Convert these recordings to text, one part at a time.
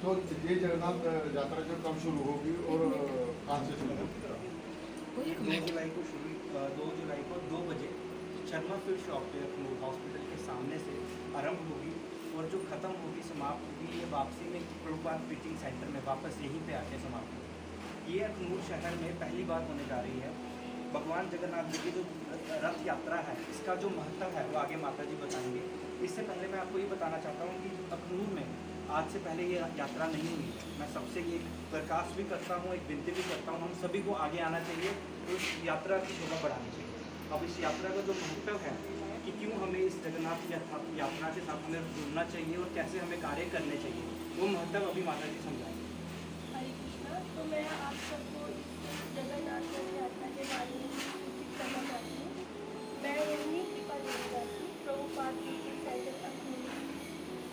तो ये जगन्नाथ यात्रा जो कब शुरू होगी और कहाँ से शुरू होगी? दो जुलाई को शुरू दो जुलाई को दो बजे शर्मा फ़ील्ड शॉप पे अखनूर हॉस्पिटल के सामने से आरंभ होगी और जो ख़त्म होगी समाप्त होगी ये वापसी में प्रभुपाद पिचिंग सेंटर में वापस यहीं पे आके समाप्त होगी। ये अखनूर शहर में पहली बार होने जा रही है। भगवान जगन्नाथ जी की जो रथ यात्रा है इसका जो महत्व है वो आगे माता जी बताएँगे। इससे पहले मैं आपको ये बताना चाहता हूँ कि अखनूर में आज से पहले ये यात्रा नहीं हुई। मैं सबसे ये प्रकाश भी करता हूँ, एक विनती भी करता हूँ, हम सभी को आगे आना चाहिए और इस यात्रा की शोभा बढ़ानी चाहिए। अब इस यात्रा का जो महत्व है कि क्यों हमें इस जगन्नाथ यात्रा के साथ हमें जुड़ना चाहिए और कैसे हमें कार्य करने चाहिए, वो महत्व अभी माता जी समझाएँगे। तो मैं आप सबको इस जगन्नाथ रथ यात्रा के बारे में सूचित करना चाहती हूँ मैं यही कृपा देना चाहती हूँ प्रभुपाद टीचिंग सेंटर अखनूर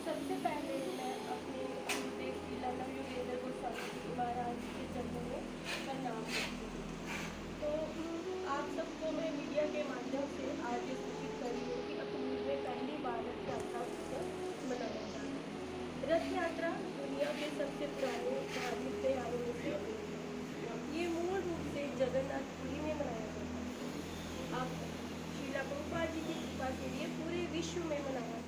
सबसे पहले मैं अपने गुरुदेव की लल्लभ योगेंद्र गोस्वामी जी महाराज जी के चरणों में प्रणाम करती हूँ तो आप सबको मैं मीडिया के माध्यम से आज ये सूचित कर रही हूँ कि अखनूर में पहली बार रथ यात्रा उत्सव मनाया जा रहा है रथ यात्रा दुनिया के सबसे पुराने धार्मिक में ये मूल रूप से जगन्नाथपुरी में मनाया जाता है। अब शीला प्रभुपा जी की कृपा के लिए पूरे विश्व में मनाया